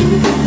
you.